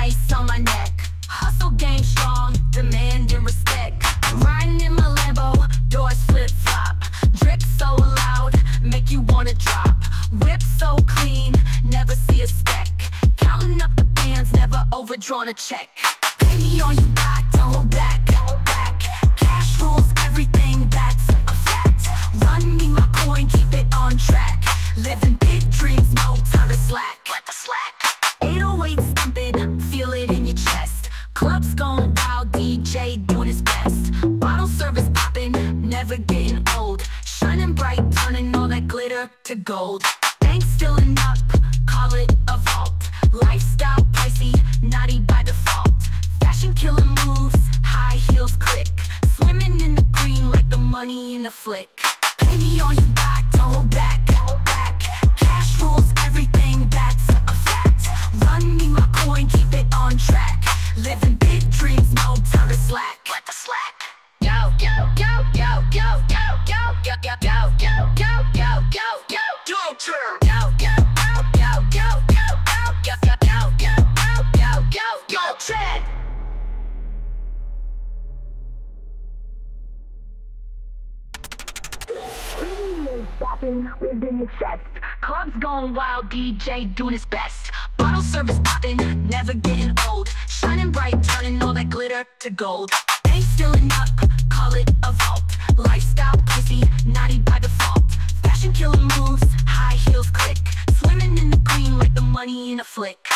ice on my neck. Hustle game strong, demand and respect. Riding in my Lambo, doors flip flop. Drip so loud, make you wanna drop. Whip so clean, never see a speck. Counting up the bands, never overdrawn a check. Pay me on your never getting old. Shining bright, turning all that glitter to gold. Banks filling up, call it a vault. Lifestyle pricey, naughty by default. Fashion killer moves, high heels click. Swimming in the green like the money in a flick. Pay me on your back, don't hold back. Hold back. Cash rules everything, that's a fact. Run me my coin, keep it on track. Living big dreams, no time to. Slack? Bopping within your chest. Clubs going wild, DJ doing his best. Bottle service popping, never getting old. Shining bright, turning all that glitter to gold. Banks filling up, call it a vault. Lifestyle pricey, naughty by default. Fashion killer moves, high heels click. Swimming in the green like the money in a flick.